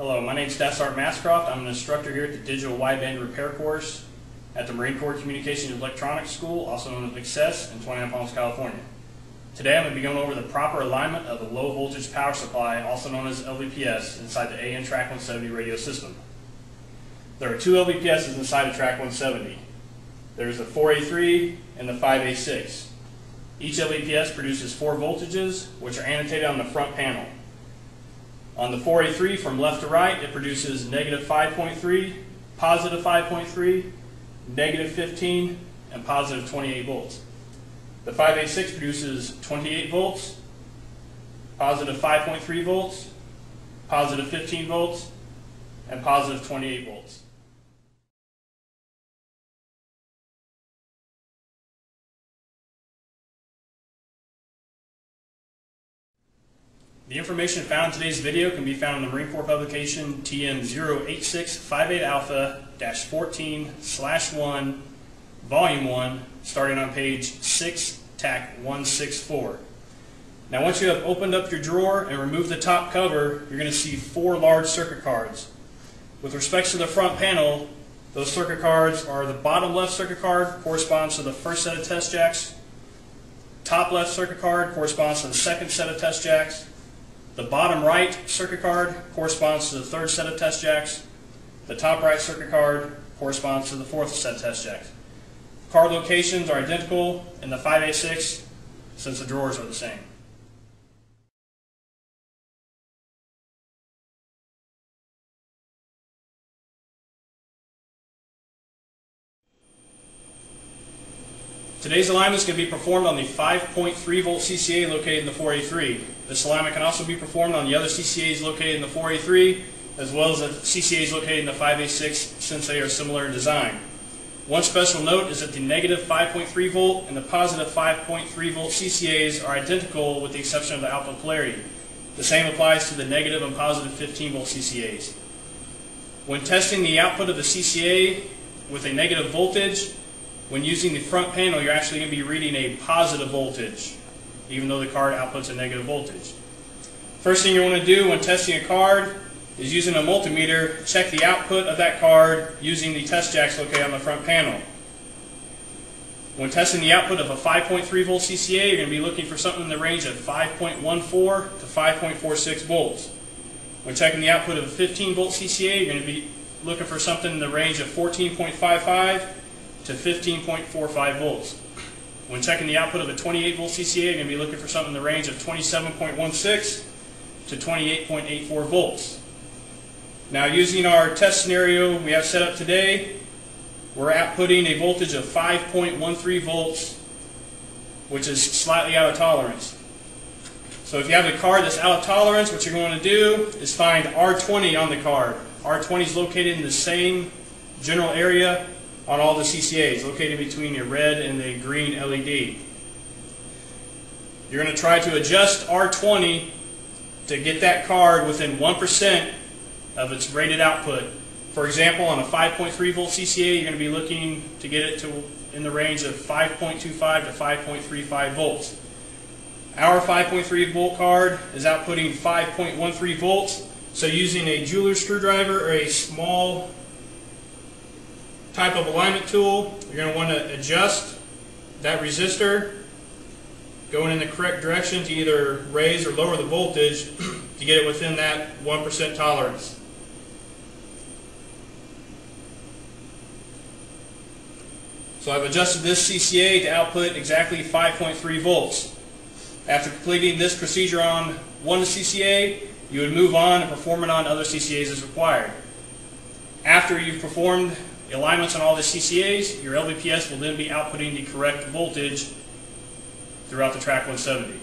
Hello, my name is Staff Mascroft. I'm an instructor here at the Digital Wideband Repair course at the Marine Corps Communications Electronics School, also known as MCCES, in 29 Palms, California. Today I'm going to be going over the proper alignment of the low voltage power supply, also known as LVPS, inside the AN Track 170 radio system. There are two LVPSs inside of Track 170. There's the 4A3 and the 5A6. Each LVPS produces four voltages, which are annotated on the front panel. On the 4A3 from left to right, it produces negative 5.3, positive 5.3, negative 15, and positive 28 volts. The 5A6 produces 28 volts, positive 5.3 volts, positive 15 volts, and positive 28 volts. The information found in today's video can be found in the Marine Corps publication TM 08658 Alpha 14 1, Volume 1, starting on page 6, TAC 164. Now once you have opened up your drawer and removed the top cover, you're going to see four large circuit cards. With respect to the front panel, those circuit cards are the bottom left circuit card corresponds to the first set of test jacks, top left circuit card corresponds to the second set of test jacks, the bottom right circuit card corresponds to the third set of test jacks. The top right circuit card corresponds to the fourth set of test jacks. Card locations are identical in the 5A6 since the drawers are the same. Today's alignment is going to be performed on the 5.3 volt CCA located in the 4A3. This alignment can also be performed on the other CCAs located in the 4A3 as well as the CCAs located in the 5A6 since they are similar in design. One special note is that the negative 5.3 volt and the positive 5.3 volt CCAs are identical with the exception of the output polarity. The same applies to the negative and positive 15 volt CCAs. When testing the output of the CCA with a negative voltage, when using the front panel, you're actually going to be reading a positive voltage, even though the card outputs a negative voltage. First thing you want to do when testing a card is using a multimeter, check the output of that card using the test jacks located on the front panel. When testing the output of a 5.3 volt CCA, you're going to be looking for something in the range of 5.14 to 5.46 volts. When checking the output of a 15 volt CCA, you're going to be looking for something in the range of 14.55 to 15.45 volts. When checking the output of a 28 volt CCA, you're going to be looking for something in the range of 27.16 to 28.84 volts. Now using our test scenario we have set up today, we're outputting a voltage of 5.13 volts, which is slightly out of tolerance. So if you have a card that's out of tolerance, what you're going to do is find R20 on the card. R20 is located in the same general area on all the CCAs located between your red and the green LED. You're going to try to adjust R20 to get that card within 1% of its rated output. For example, on a 5.3 volt CCA, you're going to be looking to get it to in the range of 5.25 to 5.35 volts. Our 5.3 volt card is outputting 5.13 volts, so using a jeweler's screwdriver or a small type of alignment tool, you're going to want to adjust that resistor going in the correct direction to either raise or lower the voltage to get it within that 1% tolerance. So I've adjusted this CCA to output exactly 5.3 volts. After completing this procedure on one CCA, you would move on and perform it on other CCAs as required. After you've performed the alignments on all the CCAs, your LVPS will then be outputting the correct voltage throughout the track 170.